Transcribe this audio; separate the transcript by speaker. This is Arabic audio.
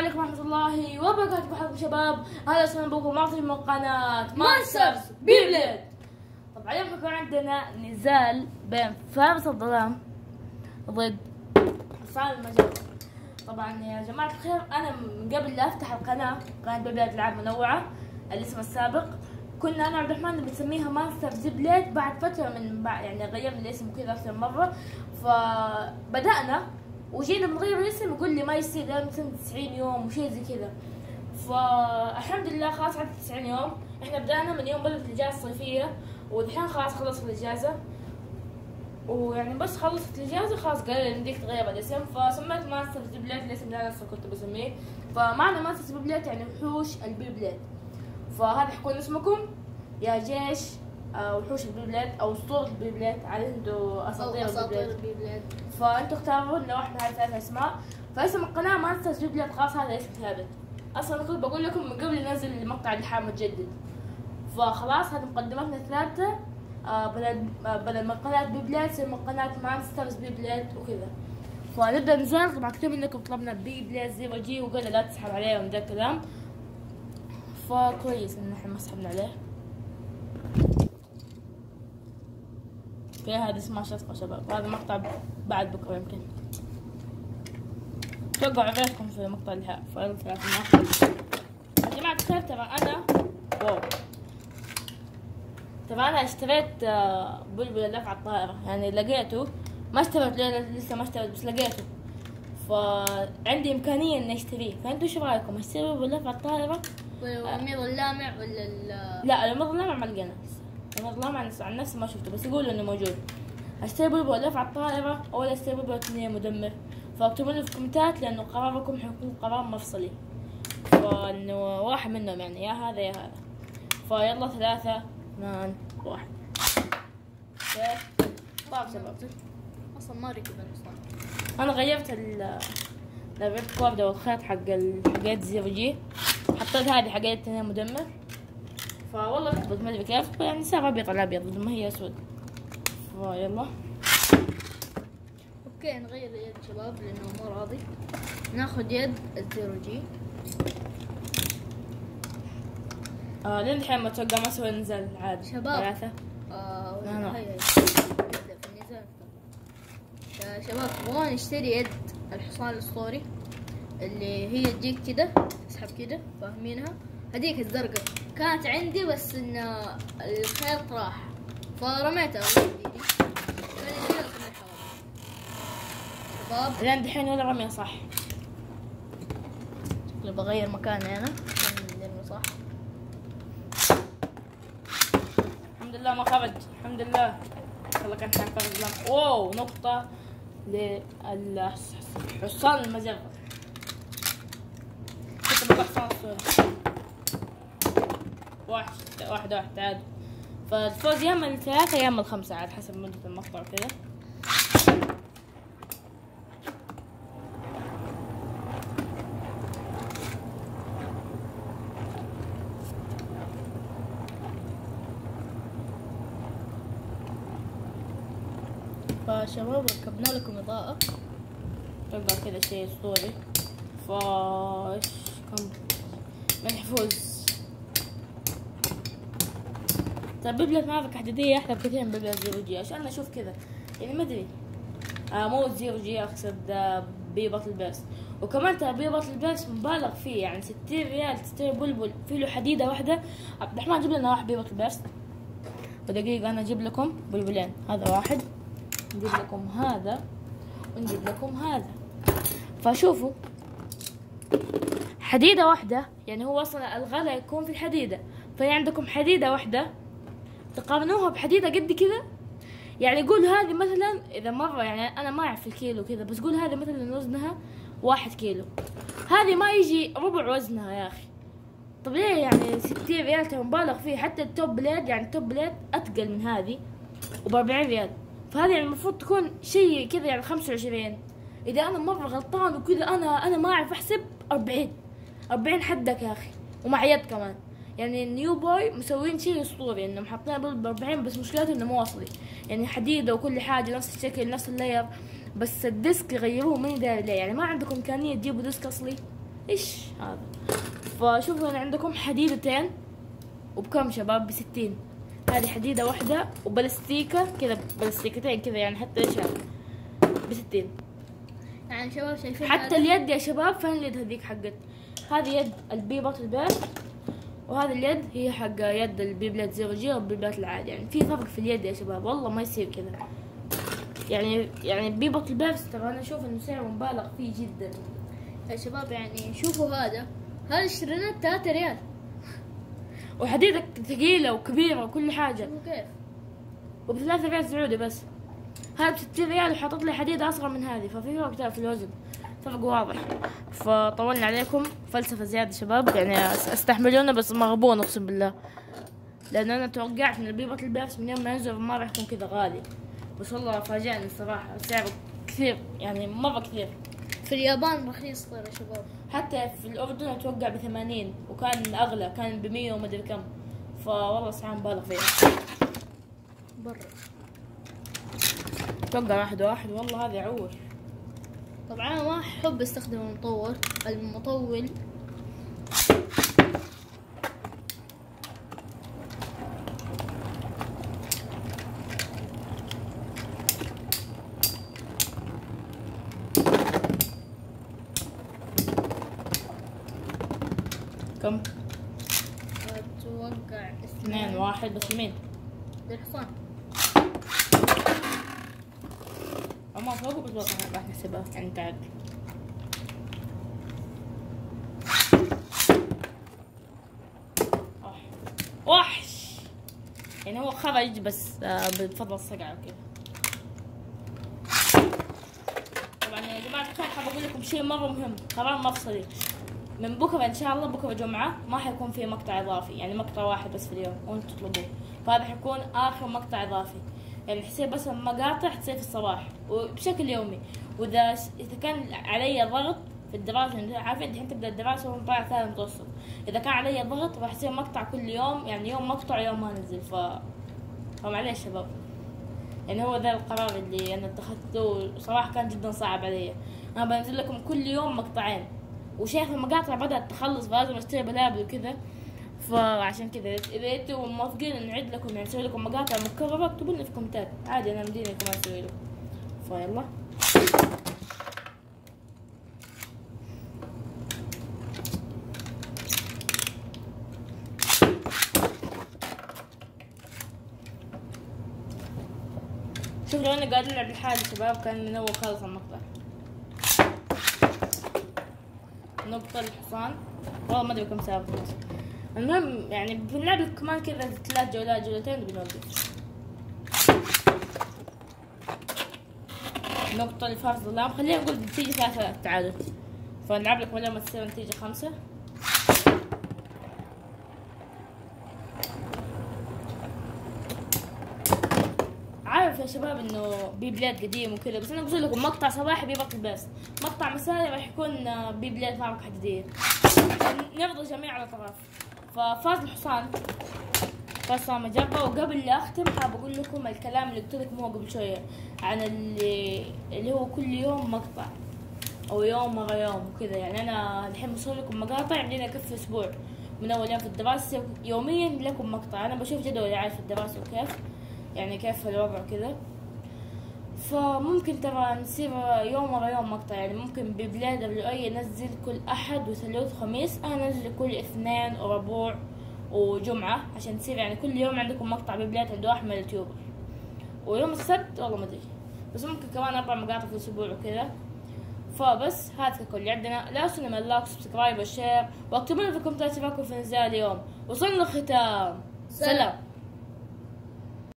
Speaker 1: عليكم ورحمة الله وبركاته شباب. هذا اسمه أبوكم معطي من قناة
Speaker 2: Monsters
Speaker 1: Beyblade طبعا اليوم حيكون عندنا نزال بين فارس الظلام ضد حصان المجرة طبعا يا جماعة الخير أنا من قبل لا أفتح القناة قناة Beyblade العاب منوعة الاسم السابق. كنا أنا عبد الرحمن بنسميها Monsters Beyblade بعد فترة من بعد يعني غيرنا الاسم كذا أكثر مرة. فبدأنا وجينا بنغير الاسم يقول لي ما يصير لازم سنة 90 يوم وشيء زي كذا. فالحمد لله خلاص عدت 90 يوم. إحنا بدأنا من يوم بدأت الإجازة الصيفية والحين خلاص خلصت الإجازة. ويعني بس خلصت الإجازة خلاص قال لي بديك تغير الاسم. فسميت Monsters Beyblade الاسم اللي أصلا كنت بسميه. فمعنى Monsters Beyblade يعني وحوش ال Beyblade فهذا حيكون اسمكم. يا جيش. وحوش ال Beyblade أو أسطورة ال Beyblade على عنده
Speaker 2: أو
Speaker 1: أساطير ال
Speaker 2: Beyblade
Speaker 1: فأنتوا اختاروا لنا واحدة من هذه الثلاث اسماء فاسم القناة Monsters Beyblade خلاص هذا اسم ثابت. أصلا كنت بقول لكم من قبل ننزل المقطع اللي حاب متجدد فخلاص هذه مقدمتنا الثلاثة آه بدل آه بدل من قناة Beyblade تصير من قناة Monsters Beyblade وكذا. فنبدأ نزال طبعا كثير منكم طلبنا Beyblade Zero-G وقلنا لا تسحب عليه ومن ذا الكلام. فكويس إن إحنا ما سحبنا عليه. في هذا اسمه شطفة شباب. هذا مقطع بعد بكرة يمكن. توقعوا عرفتكم في مقطع فيلا ثلاثة مقطع يا جماعة الخير ترى أنا واو. ترى أنا اشتريت آه، بلبل اللف على الطائرة. يعني لقيته. ما اشتريت لسه ما اشتريت بس لقيته. فعندي إمكانية إني أشتريه. فأنتوا إيش رأيكم؟ أشتري بلبل اللف على الطائرة؟
Speaker 2: والامير اللامع ولا ال-
Speaker 1: لا المرض اللامع ما لقينا لسه المرض اللامع عن نفسي ما شفته بس يقولوا إنه موجود. اشتري بلبل الف على الطائرة ولا اشتري بلبل ثنية مدمر. فاكتبوا لي في الكومنتات لأنه قراركم حيكون قرار مفصلي. فإنه واحد منهم يعني يا هذا يا هذا. فيلا ثلاثة اثنان واحد؟ طيب شباب.
Speaker 2: أصلا ما ركب أصلا.
Speaker 1: أنا غيرت ال الريد كورد أو الخيط حق ال- حقت زيرو جي حطيت هذه حقت اثنين مدمر. فوالله كتبت ما أدري كيف يعني صار ابيض على أبيض ما هي أسود. فيلا.
Speaker 2: أوكي نغير يد شباب لأنه مو راضي. ناخذ يد الزيرو جي
Speaker 1: آه لين الحين ما أتوقع ما سوى نزال عادي.
Speaker 2: شباب.
Speaker 1: ثلاثة.
Speaker 2: آه
Speaker 1: لا، لا.
Speaker 2: شباب تبغون نشتري يد الحصان الأسطوري؟ اللي هي تجيك كده تسحب كده فاهمينها؟ هذيك الزرقاء. كانت عندي بس إن الخيط راح. فرميتها شباب.
Speaker 1: لين دحين ولا رمية صح؟ شكلي بغير مكاني أنا. صح. الحمد لله ما خرج. الحمد لله. والله كان لم اوه نقطة للحصان المزرق كنت بقى حصان الصورة. واحد واحد واحد تعادل فالفوز يا اما الثلاثة يا اما الخمسة عاد حسب مدة المقطع وكذا فشباب ركبنا لكم إضاءة. أتوقع كذا شيء أسطوري. فايش كم؟ من يفوز طيب Beyblade معركة حديدية أحلى بكثير من Beyblade Zero-G عشان أشوف كذا. يعني ما أدري. آه مو Zero-G أقصد آه Bey Battle Burst. وكمان ترى Bey Battle Burst مبالغ فيه يعني 60 ريال تشتري بلبل. في له حديدة واحدة. عبد الرحمن جيب لنا واحد Bey Battle Burst. ودقيقة أنا أجيب لكم بلبلين. هذا واحد. نجيب لكم هذا. ونجيب لكم هذا. فشوفوا. حديدة واحدة. يعني هو أصلا الغلا يكون في الحديدة. فهي عندكم حديدة واحدة. تقارنوها بحديدة قد كذا يعني قول هذه مثلا إذا مرة يعني أنا ما أعرف الكيلو كذا بس قول هذه مثلا وزنها واحد كيلو. هذه ما يجي ربع وزنها يا أخي. طب ليه يعني 60 ريال ترى مبالغ فيه حتى التوب بليد يعني التوب بليد أتقل من هذه وب 40 ريال. فهذه يعني المفروض تكون شيء كذا يعني 25 إذا أنا مرة غلطان وكذا أنا أنا ما أعرف أحسب 40 40 حدك يا أخي ومع يد كمان. يعني النيو بوي مسوين شيء اسطوري انهم حاطين ب 40 بس مشكلته إنه مو اصلي يعني حديدة وكل حاجة نفس الشكل نفس ال layer بس ال disc يغيروه ماني داري ليه. يعني ما عندكم إمكانية تجيبوا disc أصلي؟ إيش هذا؟ فشوفوا هنا عندكم حديدتين وبكم شباب؟ بستين. هذه حديدة واحدة وبلاستيكة كذا بلاستيكتين كذا يعني حتى إيش هذا؟ بستين.
Speaker 2: يعني شباب شايفين
Speaker 1: حتى؟ اليد يا شباب فين اليد هذيك حقت؟ هذه يد البيبط البيت. وهذه اليد هي حق يد البيبلات زيرو جي والبيبلات العادي يعني في فرق في اليد يا شباب والله ما يصير كذا. يعني يعني بيبط البيبس ترى أنا أشوف إنه سعره مبالغ فيه جدا.
Speaker 2: يا شباب يعني شوفوا هذا. هذا اشتريناه 3 ريال.
Speaker 1: وحديدة ثقيلة وكبيرة وكل حاجة.
Speaker 2: كيف.
Speaker 1: وبثلاثة ريال سعودي بس. هذا بستين ريال وحاطط لي حديدة أصغر من هذه ففي فرق في الوزن. فرق واضح. فطولنا عليكم. فلسفة زيادة شباب يعني أستحملونا بس مغبون أقسم بالله. لأن أنا توقعت من البيبط البيبس من يوم ما ينزل ما راح يكون كذا غالي. بس والله فاجأني الصراحة. سعره كثير يعني مرة كثير.
Speaker 2: في اليابان رخيص صار يا شباب.
Speaker 1: حتى في الأردن أتوقع بثمانين وكان أغلى كان بمية ومدري كم. فوالله أسعار مبالغ فيها.
Speaker 2: برا.
Speaker 1: أتوقع واحد واحد والله هذا يعور
Speaker 2: طبعا أنا ما أحب أستخدم المطور المطول
Speaker 1: كم؟
Speaker 2: أتوقع
Speaker 1: اثنين واحد بس لمين؟
Speaker 2: للحصان
Speaker 1: فوق بس والله راح نحسبها. يعني أح. وحش. يعني هو خرج بس آه، بفضل الصقعة وكذا طبعا يا جماعة الخير حاب أقول لكم شيء مرة مهم. قرار مفصلي. من بكرة إن شاء الله بكرة جمعة ما حيكون في مقطع إضافي. يعني مقطع واحد بس في اليوم وأنتم تطلبوه. فهذا حيكون آخر مقطع إضافي. يعني حتصير بس مقاطع حتصير في الصباح. وبشكل يومي. وإذا إذا كان علي ضغط في الدراسة يعني عارفين الحين تبدأ الدراسة وأنا طالع ثاني متوسط. إذا كان علي ضغط راح يصير مقطع كل يوم. يعني يوم مقطع يوم ما نزل. ف فمعليش شباب. يعني هو ذا القرار اللي أنا اتخذته. وصراحة كان جدا صعب علي. أنا بنزل لكم كل يوم مقطعين. وشايف المقاطع بدأت تخلص فلازم أشتري بلابل وكذا. فعشان كذا إذا أنتم موافقين نعيد لكم يعني نسوي لكم مقاطع مكررة اكتبوا لنا في الكومنتات. عادي أنا مديني كمان أسوي لكم. فيلا. شوف لو أنا قاعد ألعب لحالي شباب كان من أول خالص المقطع. نقطة الحصان والله ما أدري كم ساعة بس. المهم يعني بنلعب كمان كذا ثلاث جولات جولتين وبنوقف. نقطة لفارس ظلام خلينا نقول نتيجة ثلاثة تعادل. فنلعب لك ولا ما تصير نتيجة خمسة. عارف يا شباب إنه بي بليد قديم وكذا بس أنا بقول لكم مقطع صباحي بيبطل بس مقطع مسائي راح يكون بي بليد معركة حديدية نرضى الجميع على طرف. ففاز الحصان. فاز مجرة وقبل لا أختم حاب أقول لكم الكلام اللي قلت لكم هو قبل شوية عن اللي اللي هو كل يوم مقطع. أو يوم ورا يوم وكذا. يعني أنا الحين بصور لكم مقاطع يمدينا اكفي أسبوع. من أول يوم في الدراسة. يوميا لكم مقطع. أنا بشوف جدولي عارف الدراسة وكيف. يعني كيف الوضع كذا فممكن ترى نصير يوم ورا يوم مقطع يعني ممكن بي بليد الرؤية ينزل كل أحد وثلاث وخميس أنا أنزل كل اثنين وربوع وجمعة عشان تصير يعني كل يوم عندكم مقطع بي بليد عنده أحمد اليوتيوبر ويوم السبت والله ما أدري بس ممكن كمان أربع مقاطع في الأسبوع وكذا. فبس هذا كل اللي عندنا لا تنسوا من ال like subscribe وال share واكتبوا لنا في الكومنتات رأيكم في نزال اليوم. وصلنا الختام. سلام.